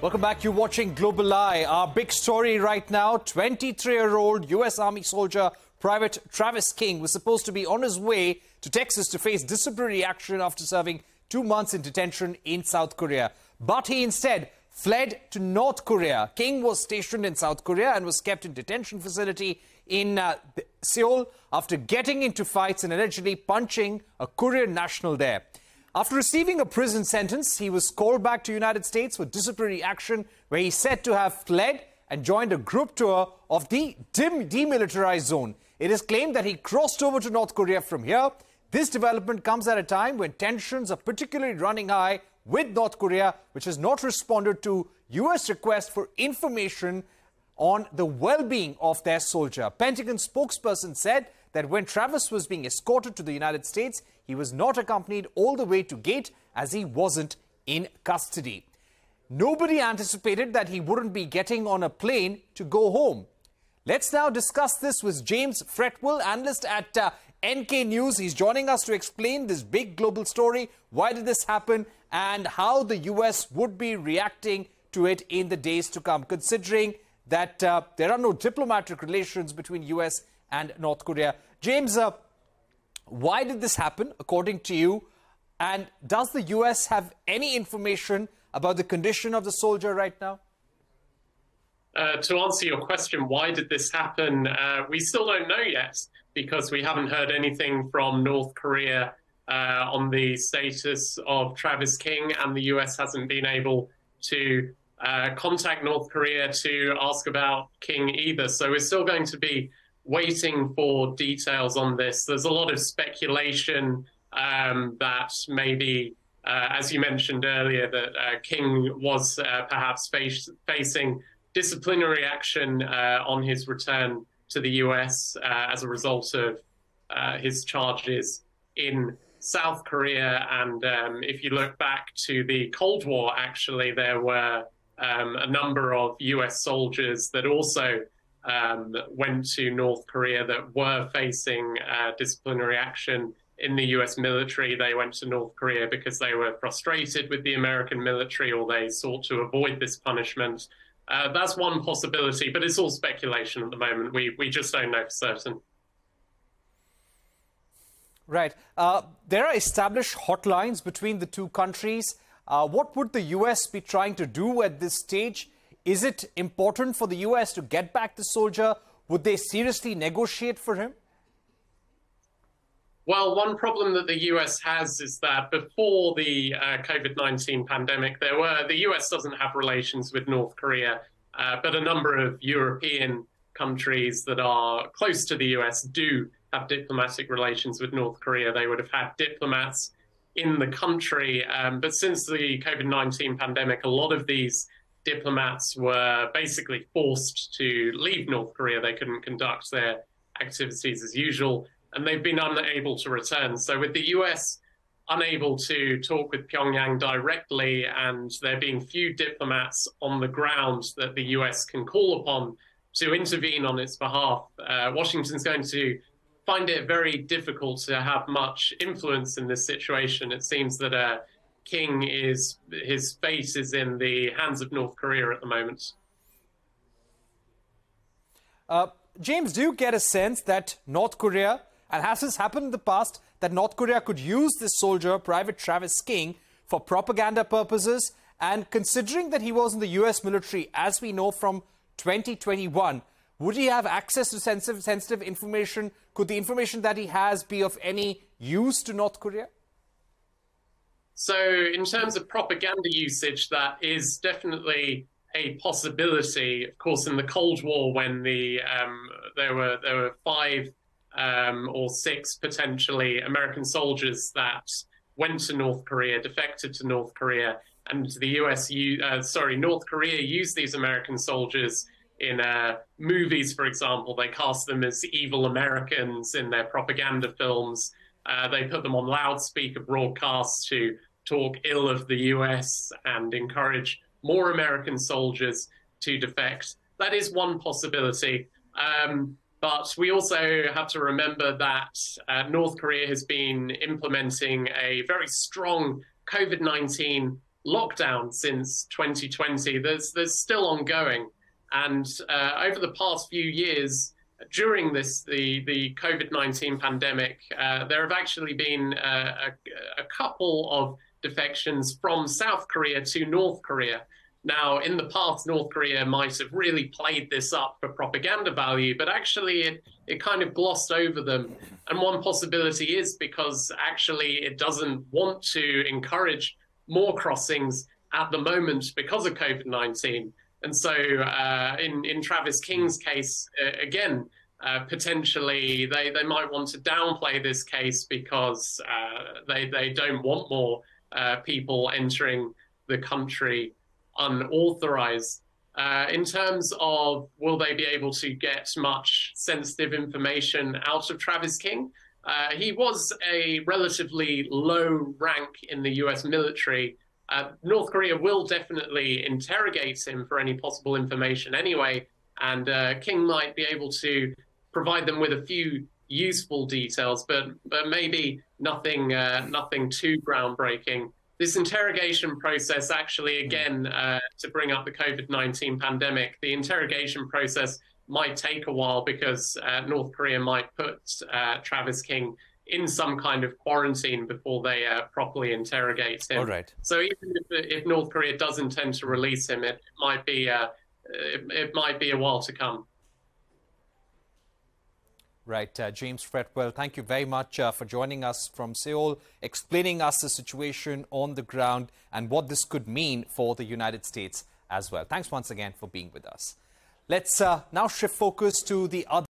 Welcome back. You're watching Global Eye. Our big story right now 23 year old U.S. Army soldier Private Travis King was supposed to be on his way to Texas to face disciplinary action after serving two months in detention in South Korea. But he instead fled to North Korea. King was stationed in South Korea and was kept in detention facility in uh, Seoul after getting into fights and allegedly punching a Korean national there. After receiving a prison sentence, he was called back to the United States for disciplinary action, where he said to have fled and joined a group tour of the demilitarized zone. It is claimed that he crossed over to North Korea from here. This development comes at a time when tensions are particularly running high with North Korea, which has not responded to U.S. requests for information on the well-being of their soldier. Pentagon spokesperson said that when Travis was being escorted to the United States, he was not accompanied all the way to gate as he wasn't in custody. Nobody anticipated that he wouldn't be getting on a plane to go home. Let's now discuss this with James Fretwell, analyst at uh, NK News. He's joining us to explain this big global story. Why did this happen? And how the US would be reacting to it in the days to come, considering that uh, there are no diplomatic relations between US and North Korea. James, uh, why did this happen, according to you? And does the US have any information about the condition of the soldier right now? Uh, to answer your question, why did this happen? Uh, we still don't know yet because we haven't heard anything from North Korea uh, on the status of Travis King, and the US hasn't been able to uh, contact North Korea to ask about King either. So we're still going to be waiting for details on this. There's a lot of speculation um, that maybe, uh, as you mentioned earlier, that uh, King was uh, perhaps face, facing disciplinary action uh, on his return to the US uh, as a result of uh, his charges in South Korea. And um, if you look back to the Cold War, actually, there were um, a number of US soldiers that also um, went to North Korea that were facing uh, disciplinary action in the US military. They went to North Korea because they were frustrated with the American military or they sought to avoid this punishment. Uh, that's one possibility, but it's all speculation at the moment. We, we just don't know for certain. Right. Uh, there are established hotlines between the two countries. Uh, what would the U.S. be trying to do at this stage? Is it important for the U.S. to get back the soldier? Would they seriously negotiate for him? Well, one problem that the US has is that before the uh, COVID 19 pandemic, there were the US doesn't have relations with North Korea, uh, but a number of European countries that are close to the US do have diplomatic relations with North Korea. They would have had diplomats in the country. Um, but since the COVID 19 pandemic, a lot of these diplomats were basically forced to leave North Korea. They couldn't conduct their activities as usual, and they've been unable to return. So, with the US unable to talk with Pyongyang directly, and there being few diplomats on the ground that the US can call upon to intervene on its behalf, uh, Washington's going to find it very difficult to have much influence in this situation. It seems that uh, King is his fate is in the hands of North Korea at the moment. Uh, James, do you get a sense that North Korea, and has this happened in the past, that North Korea could use this soldier, Private Travis King, for propaganda purposes? And considering that he was in the US military, as we know from 2021, would he have access to sensitive, sensitive information? Could the information that he has be of any use to North Korea? So, in terms of propaganda usage, that is definitely a possibility. Of course, in the Cold War, when the um, there were there were five um, or six potentially American soldiers that went to North Korea, defected to North Korea, and the U.S. Uh, sorry, North Korea used these American soldiers in uh, movies, for example. They cast them as evil Americans in their propaganda films. Uh, they put them on loudspeaker broadcasts to talk ill of the US and encourage more American soldiers to defect. That is one possibility. Um, but we also have to remember that uh, North Korea has been implementing a very strong COVID 19 lockdown since 2020. There's there's still ongoing, and uh, over the past few years, during this the the COVID 19 pandemic, uh, there have actually been uh, a, a couple of defections from South Korea to North Korea. Now, in the past, North Korea might have really played this up for propaganda value, but actually it, it kind of glossed over them. And one possibility is because actually it doesn't want to encourage more crossings at the moment because of COVID 19. And so, uh, in, in Travis King's case, uh, again, uh, potentially they, they might want to downplay this case because uh, they, they don't want more uh, people entering the country unauthorized. Uh, in terms of will they be able to get much sensitive information out of Travis King? Uh, he was a relatively low rank in the US military. Uh, North Korea will definitely interrogate him for any possible information anyway, and uh, King might be able to provide them with a few useful details, but but maybe nothing uh, nothing too groundbreaking this interrogation process actually, hmm. again, uh, to bring up the COVID 19 pandemic, the interrogation process might take a while because uh, North Korea might put uh, Travis King in some kind of quarantine before they uh, properly interrogate him. All right. So even if, if, North Korea does intend to release him, it might be uh, it, it might be a while to come. Right, uh, James Fretwell, thank you very much uh, for joining us from Seoul, explaining us the situation on the ground and what this could mean for the United States as well. Thanks once again for being with us. Let's uh, now shift focus to the other